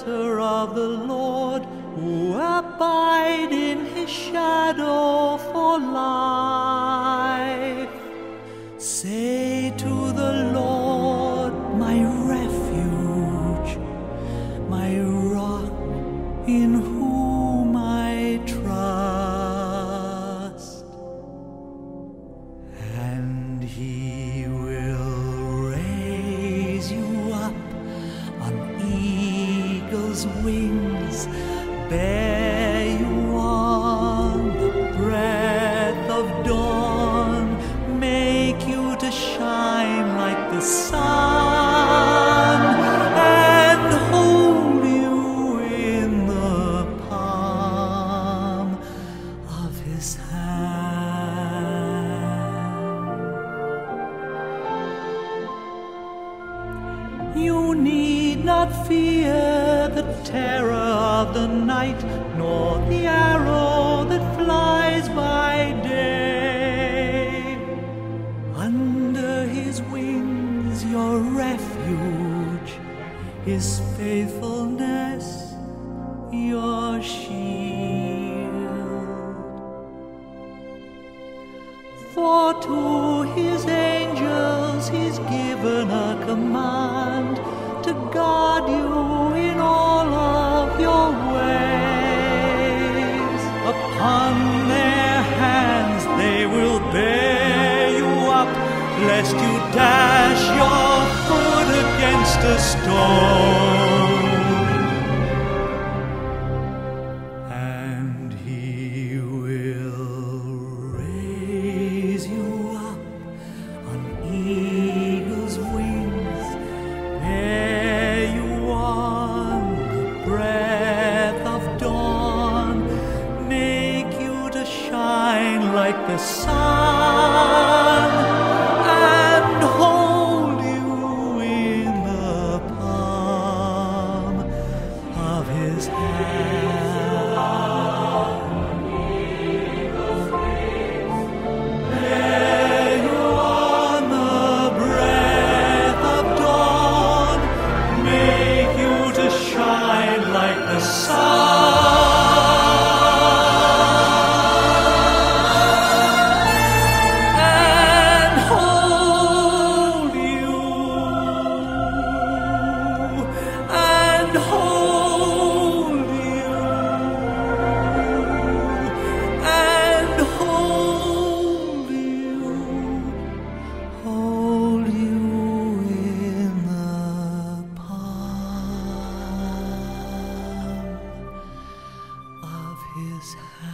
of the Lord who abide in his shadow for life. Say to the Lord, my refuge, my rock in whom I trust, and he eagle's wings, bear you on the breath of dawn, make you to shine like the sun, and hold you in the palm of his hand. You need not fear the terror of the night, nor the arrow that flies by day. Under his wings, your refuge, his faithfulness, your shield. For to his angels he's given a command to guard you in all of your ways. Upon their hands they will bear you up, lest you dash your foot against a stone. Shine hand.